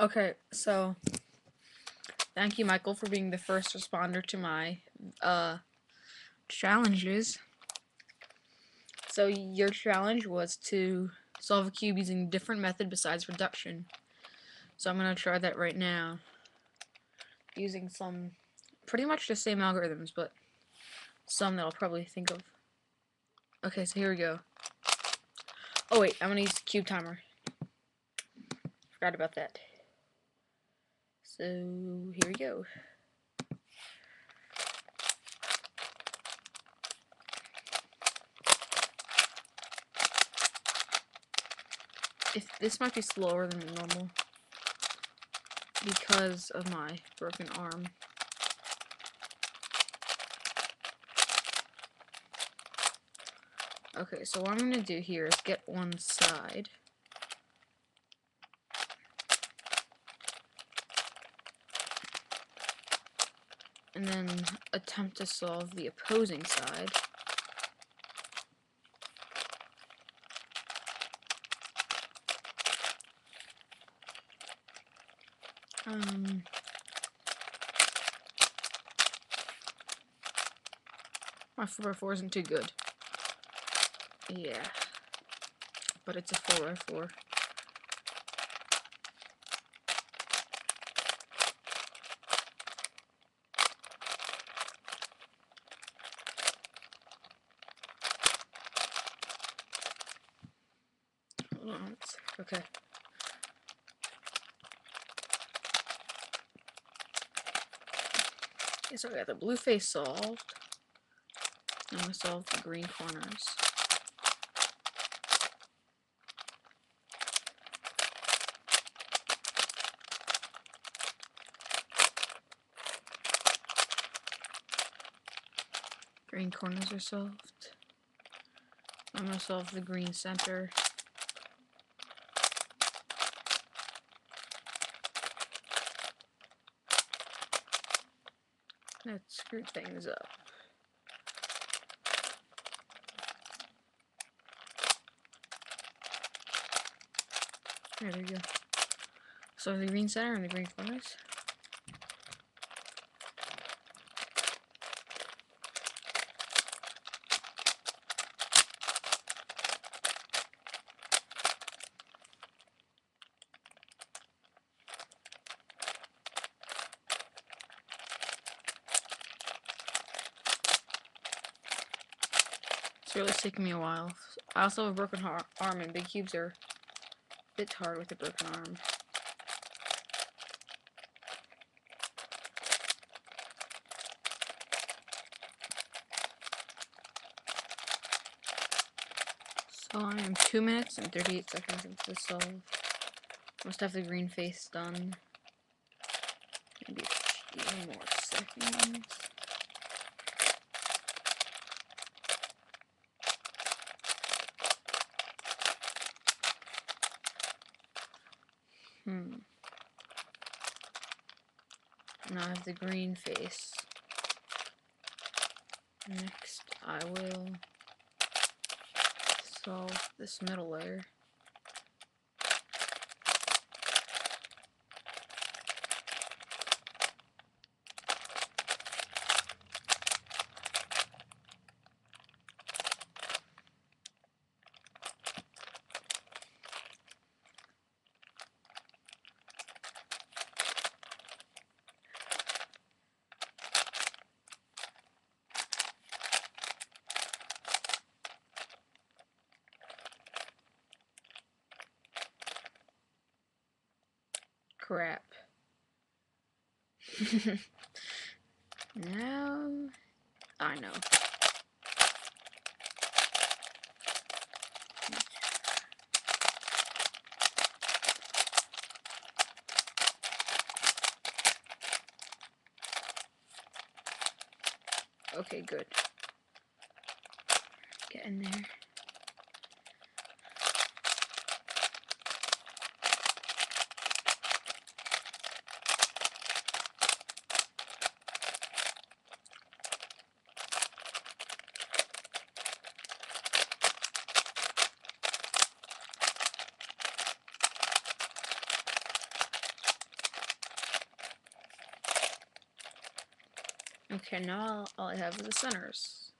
Okay, so thank you, Michael, for being the first responder to my uh challenges. So your challenge was to solve a cube using a different method besides reduction. So I'm gonna try that right now, using some pretty much the same algorithms, but some that I'll probably think of. Okay, so here we go. Oh wait, I'm gonna use cube timer. Forgot about that. So here we go. If this might be slower than normal because of my broken arm. Okay, so what I'm gonna do here is get one side. And then attempt to solve the opposing side. Um, my 4 4 isn't too good. Yeah. But it's a 4 by 4 Okay. Okay, so I got the blue face solved. I'm gonna solve the green corners. Green corners are solved. I'm gonna solve the green center. That screwed things up. There we go. So the green center and the green corners. It's really taking me a while. I also have a broken arm, and big cubes are a bit hard with a broken arm. So I am 2 minutes and 38 seconds into the solve. Must have the green face done. Maybe a few more seconds. Hmm. Now I have the green face. Next, I will solve this middle layer. Crap. now, I know. Okay, good. Get in there. Okay, now all I have is the centers.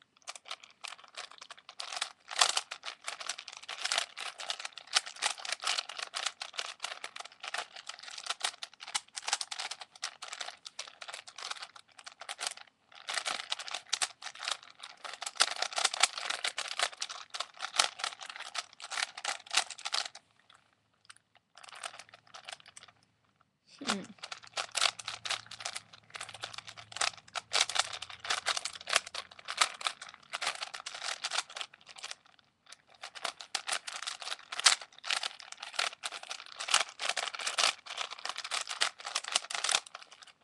Hmm.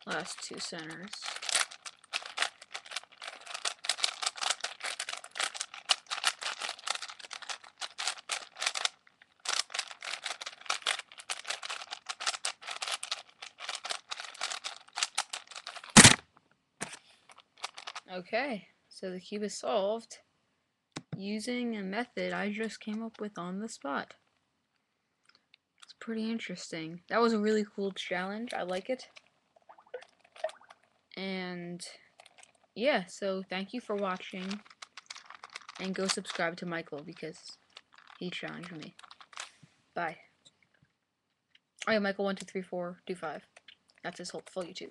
Last two centers. Okay, so the cube is solved using a method I just came up with on the spot. It's pretty interesting. That was a really cool challenge. I like it. And yeah, so thank you for watching. And go subscribe to Michael because he challenged me. Bye. Oh, yeah, Michael one two three four two five. That's his whole full YouTube.